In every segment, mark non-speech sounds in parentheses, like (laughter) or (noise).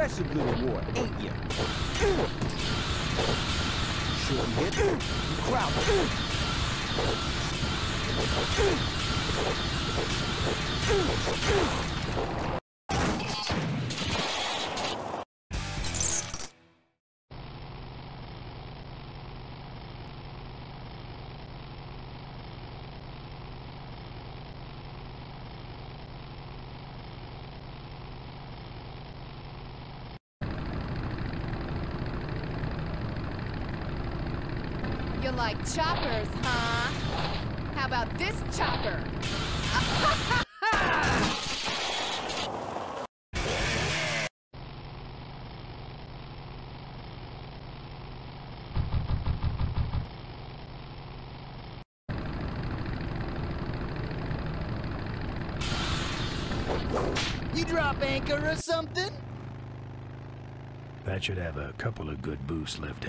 aggressive little war, ain't you? Short hit, you crowd. Like choppers, huh? How about this chopper? (laughs) You drop anchor or something? That should have a couple of good boosts left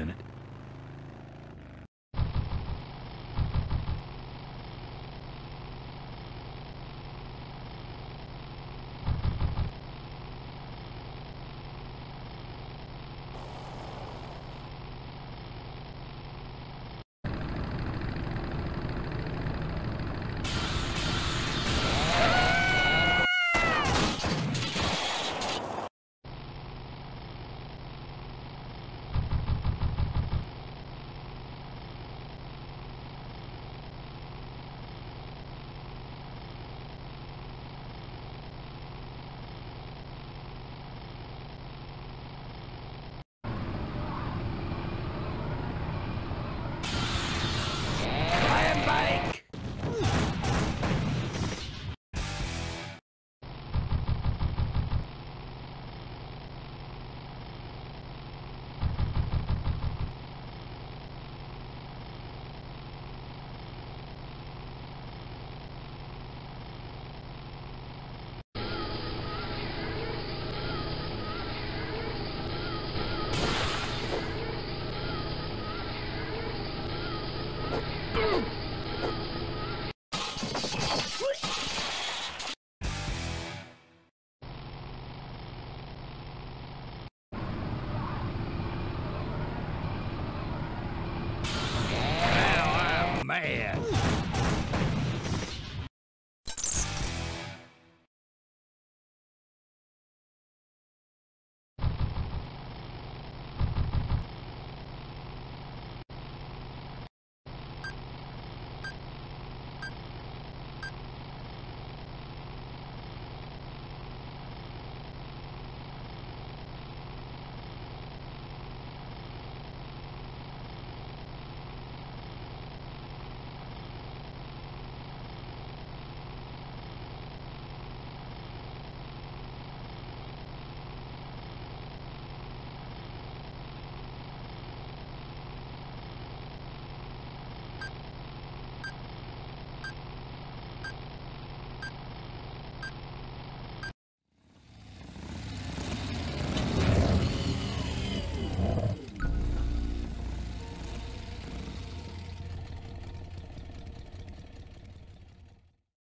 Mad.